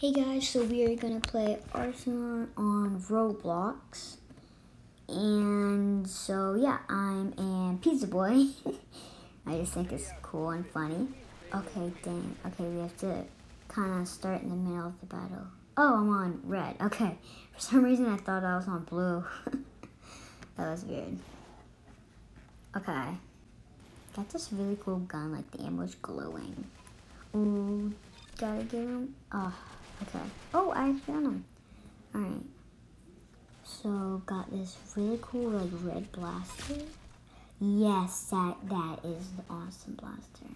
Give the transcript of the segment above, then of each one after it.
Hey guys, so we are gonna play Arsenal on Roblox. And so yeah, I'm a pizza boy. I just think it's cool and funny. Okay, dang. Okay, we have to kind of start in the middle of the battle. Oh, I'm on red. Okay. For some reason, I thought I was on blue. that was weird. Okay. Got this really cool gun, like the ammo's glowing. Ooh, gotta get him. Oh. Okay. Oh, I found them. Alright. So, got this really cool, like, red blaster. Yes, that that is the awesome blaster.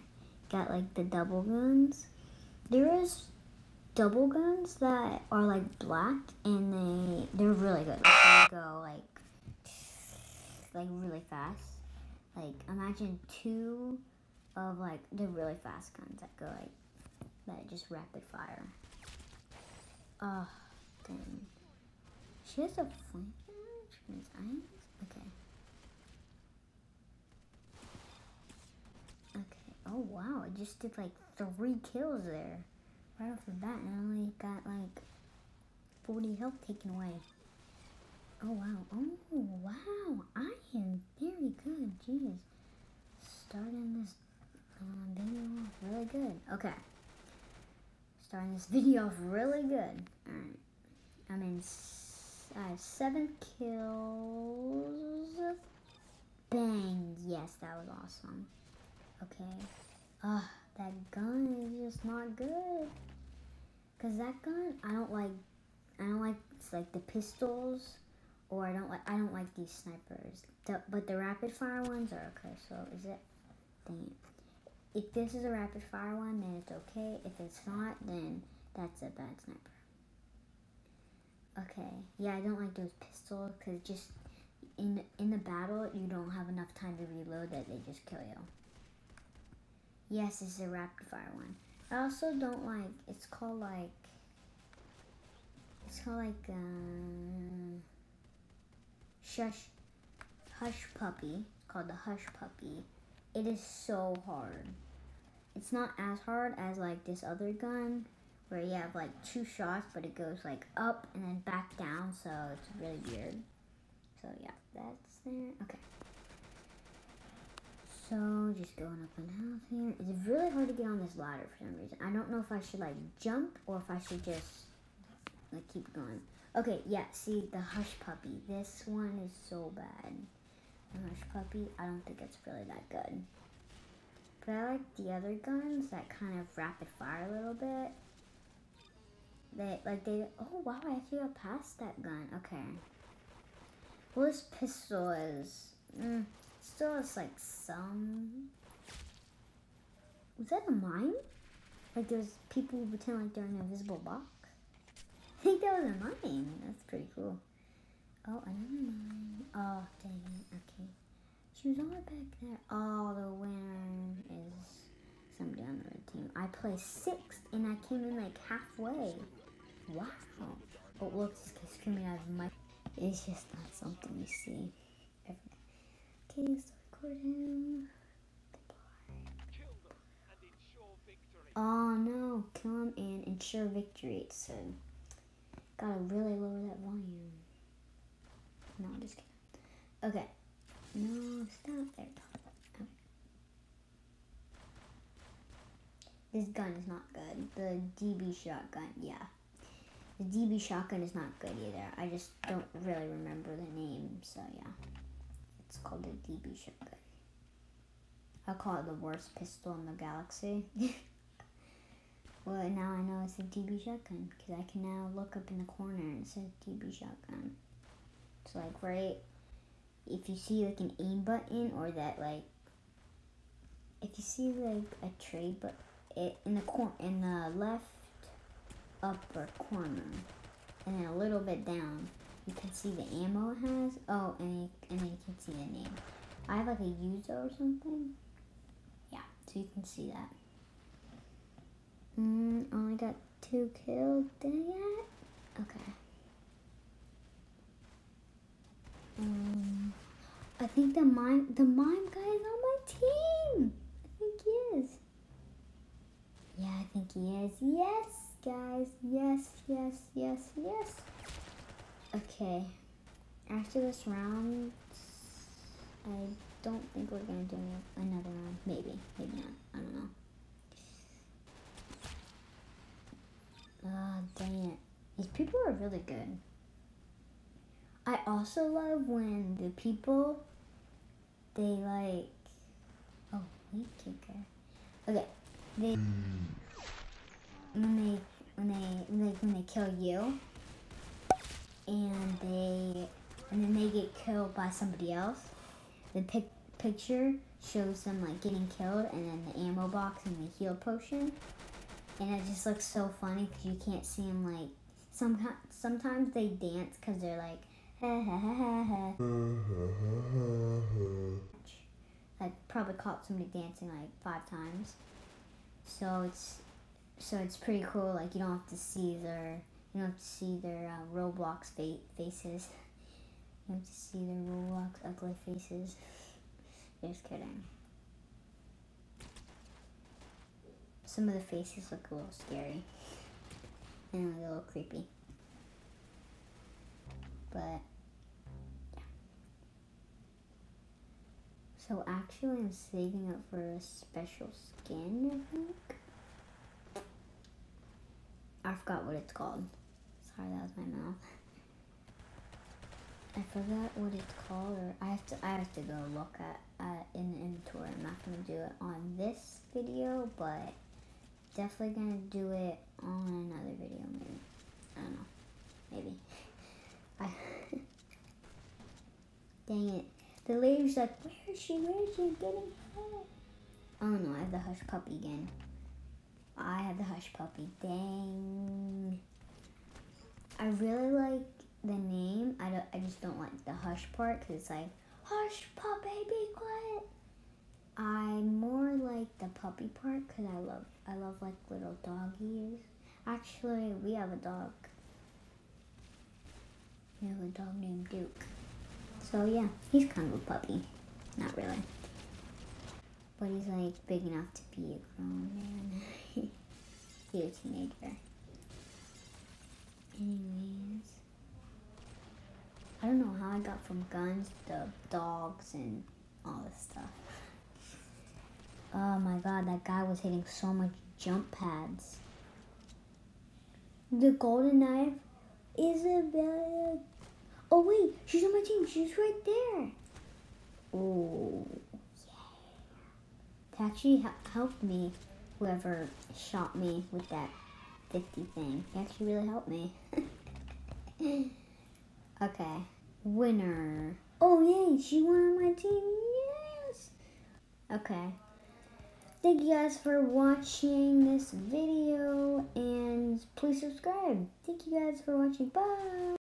Got, like, the double guns. There is double guns that are, like, black, and they, they're really good. Like, they go, like, like, really fast. Like, imagine two of, like, the really fast guns that go, like, that just rapid fire. Oh, dang. She has a flamethrower? She has eyes? Okay. Okay. Oh, wow. I just did like three kills there. Right off the bat. And I only got like 40 health taken away. Oh, wow. Oh, wow. I am very good. Jeez. Starting this uh, video really good. Okay starting this video off really good. Alright. I'm in. I have seven kills. Bang. Yes, that was awesome. Okay. Ugh, that gun is just not good. Cause that gun, I don't like. I don't like it's like the pistols, or I don't like. I don't like these snipers. The, but the rapid fire ones are okay. So is it? Dang it if this is a rapid fire one, then it's okay. If it's not, then that's a bad sniper. Okay, yeah, I don't like those pistols because just in in the battle, you don't have enough time to reload that they just kill you. Yes, this is a rapid fire one. I also don't like. It's called like. It's called like um. Shush, hush puppy. It's called the hush puppy it is so hard. It's not as hard as like this other gun where you have like two shots but it goes like up and then back down so it's really weird. So yeah, that's there. Okay. So just going up and house here. It's really hard to get on this ladder for some reason. I don't know if I should like jump or if I should just like keep going. Okay, yeah, see the hush puppy. This one is so bad. Hush Puppy, I don't think it's really that good. But I like the other guns that kind of rapid fire a little bit. They, like they, oh wow, I actually got past that gun. Okay. Well, this pistol is, mm, still has like some, was that a mine? Like there's people who pretend like they're in an invisible box. I think that was a mine. That's pretty cool. Oh, another mine. Oh, dang it. Okay. She was all the way back there. Oh, the winner is somebody on the red team. I placed sixth and I came in like halfway. Wow. Oh, look, this guy's screaming out of my. It's just not something you see. Okay, so record him. Oh no, kill him and ensure victory. Said. Gotta really lower that volume. No, I'm just kidding. Okay. No, stop there. Okay. This gun is not good. The DB shotgun, yeah. The DB shotgun is not good either. I just don't really remember the name, so yeah. It's called the DB shotgun. I call it the worst pistol in the galaxy. well, now I know it's a DB shotgun because I can now look up in the corner and it says DB shotgun. It's like right, if you see like an aim button or that like, if you see like a trade but it in the corner in the left upper corner, and then a little bit down, you can see the ammo it has. Oh, and and then you can see the name. I have like a user or something. Yeah, so you can see that. Mm, only got two kills. I? Okay. Um, I think the mime, the mime guy is on my team. I think he is. Yeah, I think he is. Yes, guys. Yes, yes, yes, yes. Okay. After this round, I don't think we're gonna do another round. Maybe, maybe not. I don't know. Ah, dang it. These people are really good. I also love when the people, they like, oh, weak kicker. Okay, they, when they, when they, like when they kill you, and they, and then they get killed by somebody else, the pic picture shows them like getting killed, and then the ammo box and the heal potion, and it just looks so funny because you can't see them like, some, sometimes they dance because they're like, I probably caught somebody dancing like five times. So it's so it's pretty cool. Like you don't have to see their you don't have to see their uh, Roblox fa faces. You have to see their Roblox ugly faces. Just kidding. Some of the faces look a little scary and a little creepy. But So actually I'm saving up for a special skin, I think. I forgot what it's called. Sorry, that was my mouth. I forgot what it's called, or I have to I have to go look at, at in the inventory. I'm not gonna do it on this video, but definitely gonna do it on another video. Maybe I don't know. Maybe. I dang it. The lady's like, where Where is she getting her? Oh no, I have the hush puppy again. I have the hush puppy. Dang. I really like the name. I don't. I just don't like the hush part because it's like hush puppy, be quiet. I more like the puppy part because I love. I love like little doggies. Actually, we have a dog. We have a dog named Duke. So yeah, he's kind of a puppy. Not really. But he's like big enough to be a grown man. he's a teenager. Anyways. I don't know how I got from guns to dogs and all this stuff. Oh my god, that guy was hitting so much jump pads. The golden knife is a very Oh wait, she's on my team. She's right there. Oh, yeah. That actually helped me, whoever shot me with that 50 thing. He actually really helped me. okay, winner. Oh yay, she won on my team. Yes. Okay. Thank you guys for watching this video and please subscribe. Thank you guys for watching. Bye.